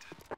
planted.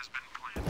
has been planted.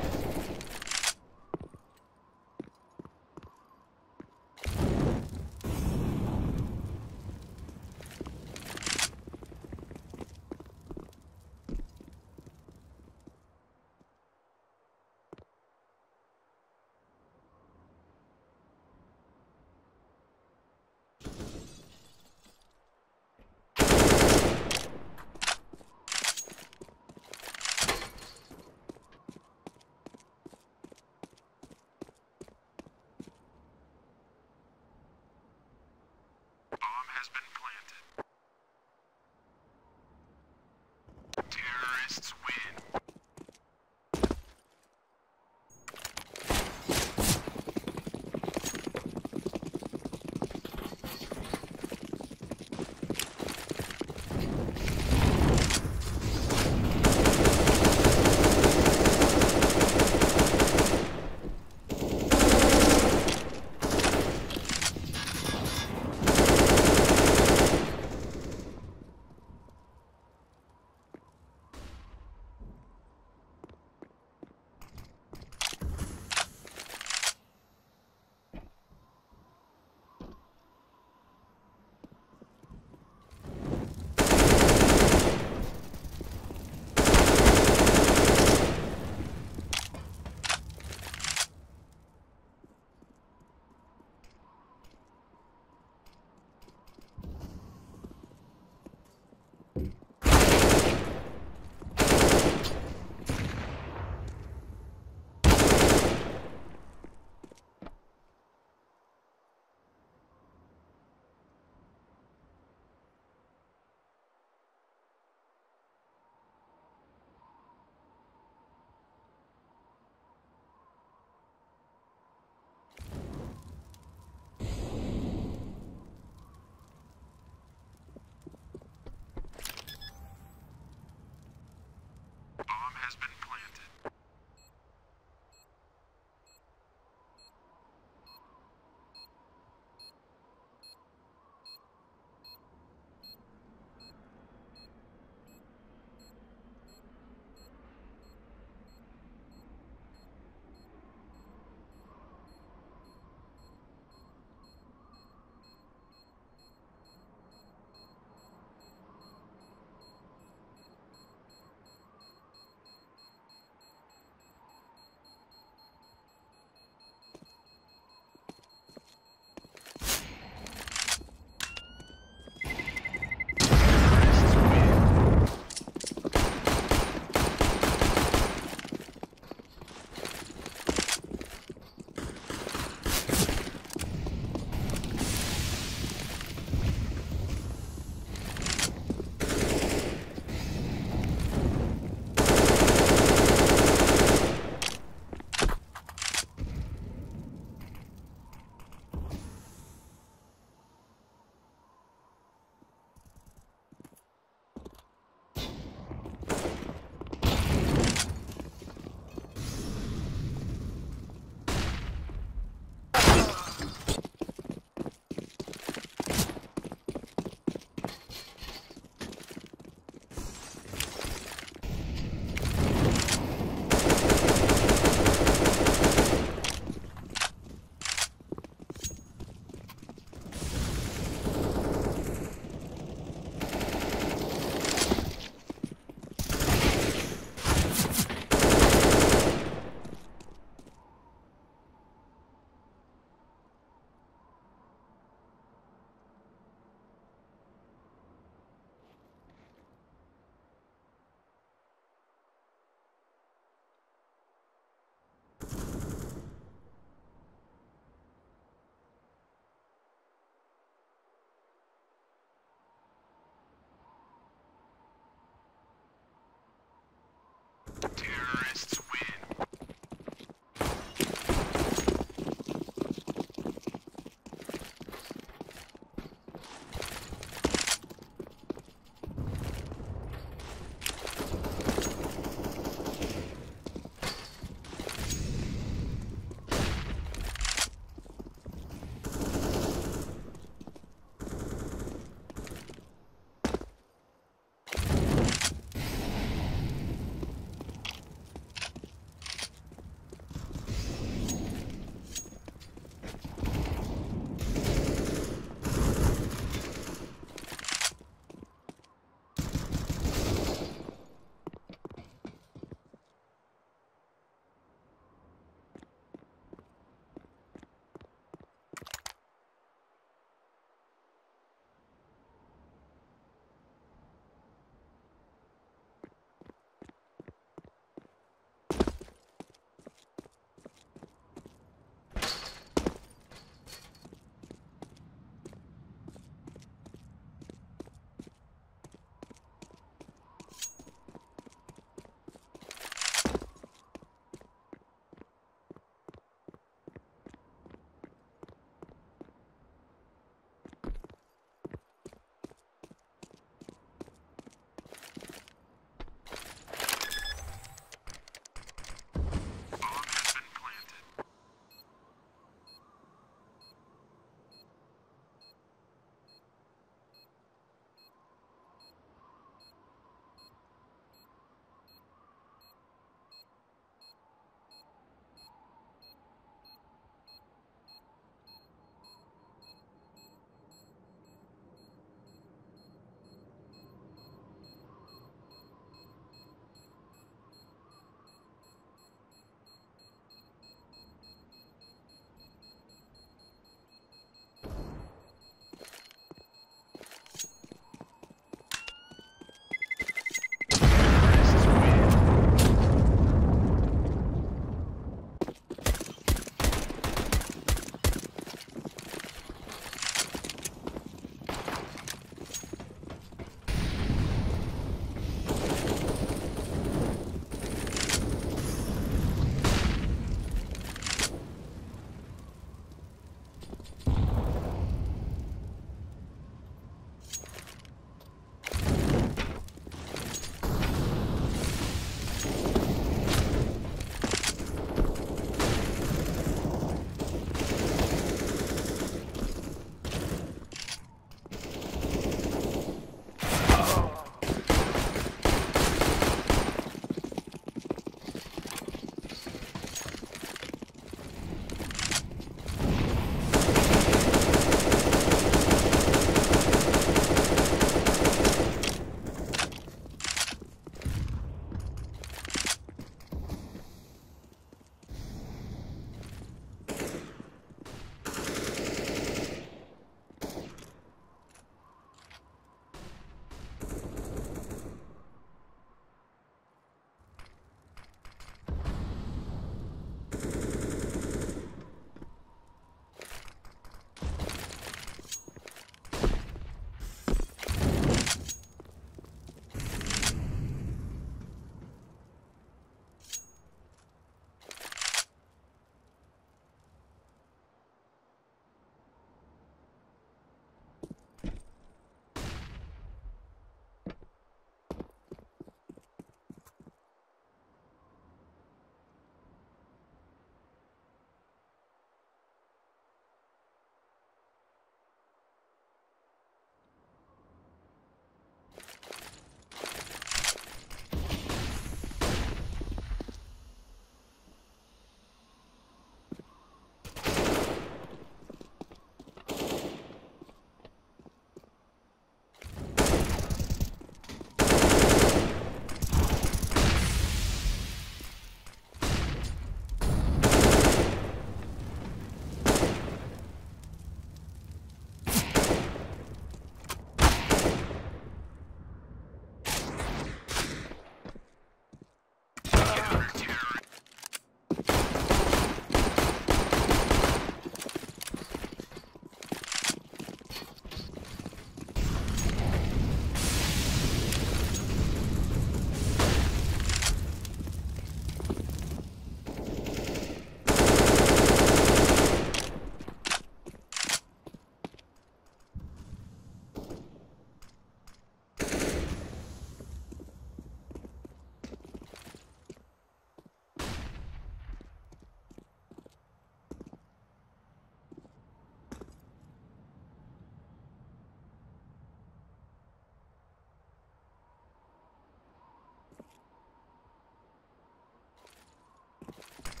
Bomb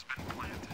has been planted.